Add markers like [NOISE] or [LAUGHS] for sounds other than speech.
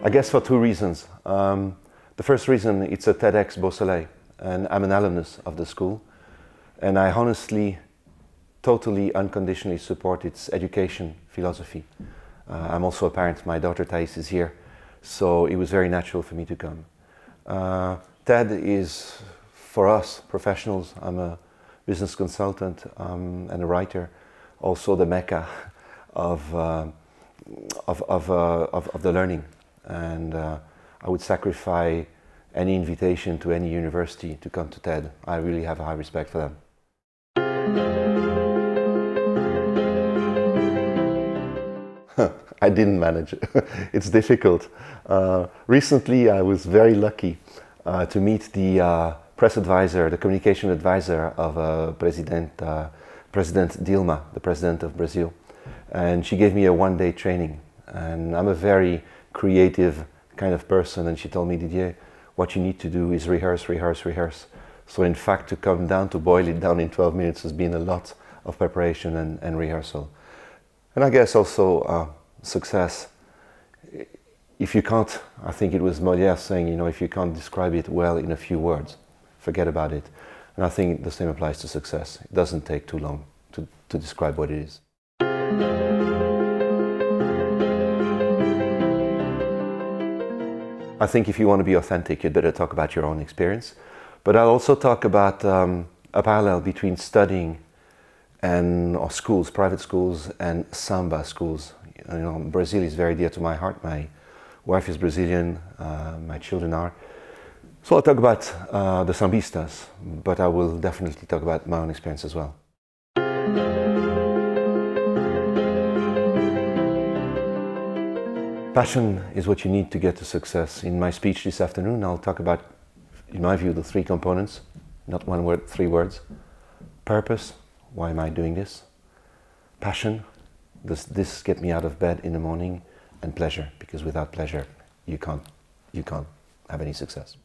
I guess for two reasons. Um, the first reason, it's a TEDx Beau Soleil, and I'm an alumnus of the school, and I honestly, totally, unconditionally support its education philosophy. Uh, I'm also a parent. My daughter Thais is here, so it was very natural for me to come. Uh, TED is for us professionals. I'm a business consultant um, and a writer, also the mecca [LAUGHS] of, uh, of, of, uh, of, of, the learning. And uh, I would sacrifice any invitation to any university to come to TED. I really have a high respect for them. [LAUGHS] I didn't manage. [LAUGHS] it's difficult. Uh, recently, I was very lucky uh, to meet the uh, press advisor, the communication advisor of uh, President, uh, President Dilma, the president of Brazil. And she gave me a one day training. And I'm a very creative kind of person. And she told me, Didier, what you need to do is rehearse, rehearse, rehearse. So, in fact, to come down, to boil it down in 12 minutes has been a lot of preparation and, and rehearsal. And I guess also uh, success if you can't, I think it was Molière saying, you know, if you can't describe it well in a few words, forget about it. And I think the same applies to success. It doesn't take too long to, to describe what it is. I think if you want to be authentic, you'd better talk about your own experience. But I'll also talk about um, a parallel between studying and or schools, private schools, and samba schools. You know, Brazil is very dear to my heart. My wife is Brazilian, uh, my children are. So I'll talk about uh, the sambistas, but I will definitely talk about my own experience as well. Passion is what you need to get to success. In my speech this afternoon, I'll talk about, in my view, the three components, not one word, three words. Purpose, why am I doing this? Passion, does this get me out of bed in the morning? and pleasure, because without pleasure, you can't, you can't have any success.